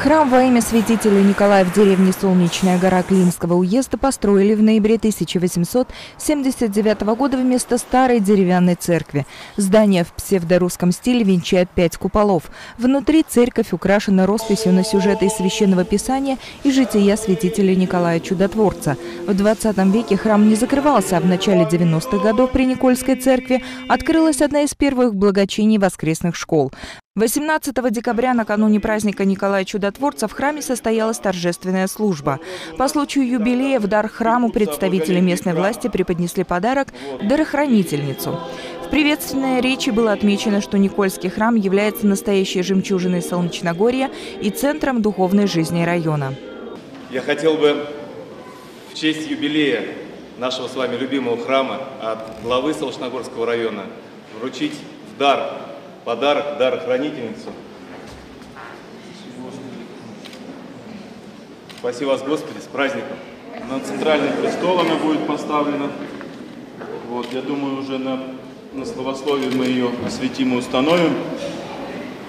Храм во имя святителя Николая в деревне Солнечная гора Клинского уезда построили в ноябре 1879 года вместо старой деревянной церкви. Здание в псевдорусском стиле венчает пять куполов. Внутри церковь украшена росписью на сюжеты из Священного Писания и жития святителя Николая Чудотворца. В 20 веке храм не закрывался, а в начале 90-х годов при Никольской церкви открылась одна из первых благочиний воскресных школ. 18 декабря, накануне праздника Николая Чудотворца, в храме состоялась торжественная служба. По случаю юбилея в дар храму представители местной власти преподнесли подарок – дарохранительницу. В приветственной речи было отмечено, что Никольский храм является настоящей жемчужиной Солнечногорья и центром духовной жизни района. Я хотел бы в честь юбилея нашего с вами любимого храма от главы Солнечногорского района вручить в дар подарок, дарохранительницу. Спасибо вас, Господи, с праздником. На центральный престол она будет поставлена. Вот, я думаю, уже на, на словословии мы ее осветим и установим.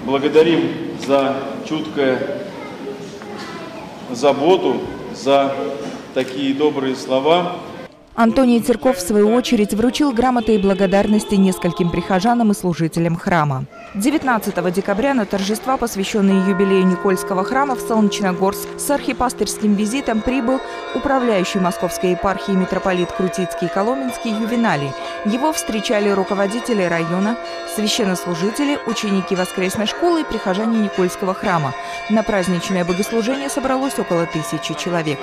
Благодарим за чуткое заботу, за такие добрые слова. Антоний Церков, в свою очередь, вручил грамоты и благодарности нескольким прихожанам и служителям храма. 19 декабря на торжества, посвященные юбилею Никольского храма в Солнечногорск, с архипастырским визитом прибыл управляющий Московской епархией митрополит Крутицкий и Коломенский Ювеналий. Его встречали руководители района, священнослужители, ученики воскресной школы и прихожане Никольского храма. На праздничное богослужение собралось около тысячи человек.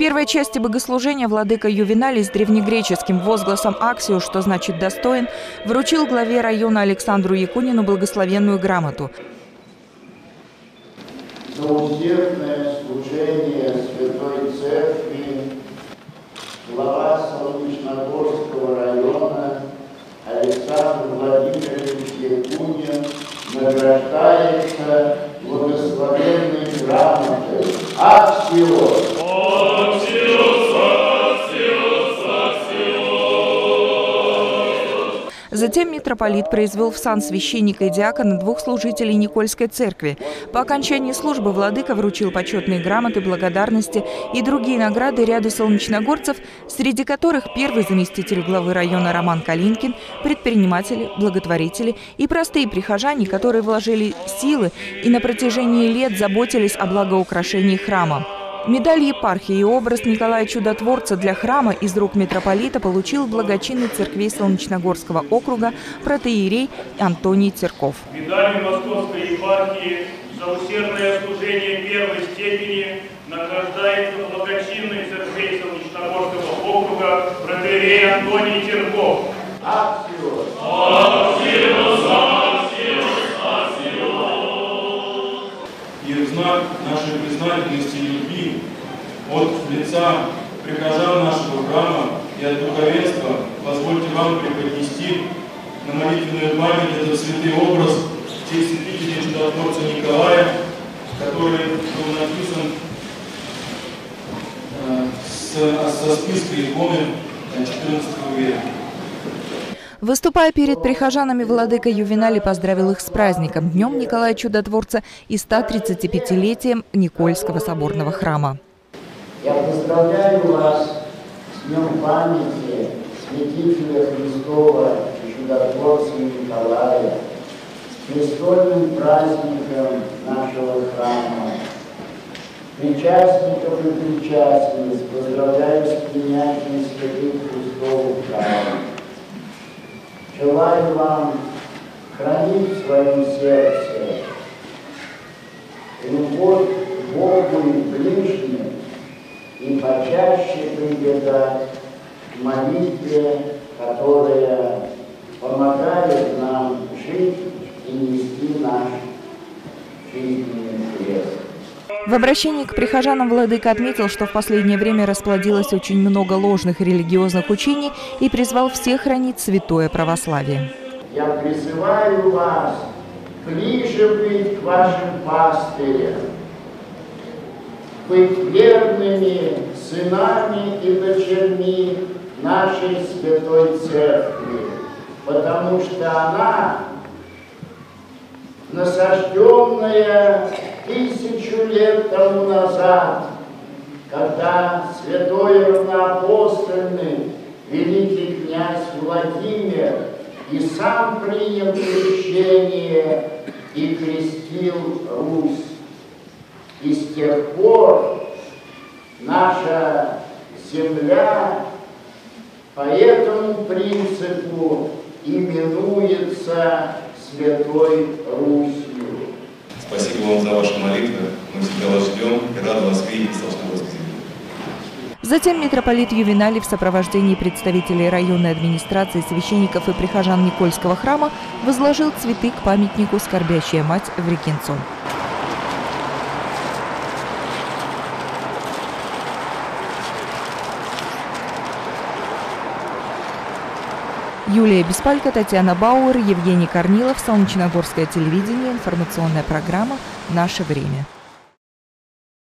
Первой части богослужения владыка Ювеналий с древнегреческим возгласом «Аксио», что значит «достоин», вручил главе района Александру Якунину благословенную грамоту. Служение Святой Церкви глава Солнечногорского района Александр Владимирович Якунин награждается Затем митрополит произвел в сан священника и диакона двух служителей Никольской церкви. По окончании службы владыка вручил почетные грамоты, благодарности и другие награды ряду солнечногорцев, среди которых первый заместитель главы района Роман Калинкин, предприниматели, благотворители и простые прихожане, которые вложили силы и на протяжении лет заботились о благоукрашении храма. Медаль епархии и образ Николая Чудотворца для храма из рук митрополита получил благочинный церквей Солнечногорского округа протеерей Антоний Церков. Медалью Московской епархии за усердное служение первой степени награждается благочинный церквей Солнечногорского округа протеерей Антоний Церков. Аксиос! Аксиос! И в знак нашей признательности от лица прихожан нашего храма и от духовенства позвольте вам преподнести на молитвенную память этот святый образ в честь святителя чудотворца Николая, который был написан э, со списка иконы XIV века. Выступая перед прихожанами, владыка Ювеналий поздравил их с праздником, Днем Николая Чудотворца и 135-летием Никольского соборного храма. Я поздравляю вас с Днем памяти святителя Христова Чудотворца Николая, с престольным праздником нашего храма. Причастников и причастниц поздравляю с принятием святых Христовых храма. Желаю вам хранить в своем сердце любовь к Богу и ближним и почаще прибегать к молитве, которая помогает нам жить и нести наш жизненный крест. В обращении к прихожанам Владыка отметил, что в последнее время расплодилось очень много ложных религиозных учений и призвал всех хранить святое православие. Я призываю вас ближе быть к вашим пастырям, быть верными сынами и дочерьми нашей Святой Церкви, потому что она насажденная тысячу лет тому назад, когда святой равноапостольный великий князь Владимир и сам принял крещение и крестил Русь. И с тех пор наша земля по этому принципу именуется Святой Русью. Спасибо вам за ваши молитвы. Мы всегда вас ждем и рады вас видеть в Солнечногорске. Затем митрополит Ювеналий в сопровождении представителей районной администрации, священников и прихожан Никольского храма возложил цветы к памятнику «Скорбящая мать» в Рекинцо. Юлия Беспалько, Татьяна Бауэр, Евгений Корнилов, Солнечногорское телевидение, информационная программа «Наше время».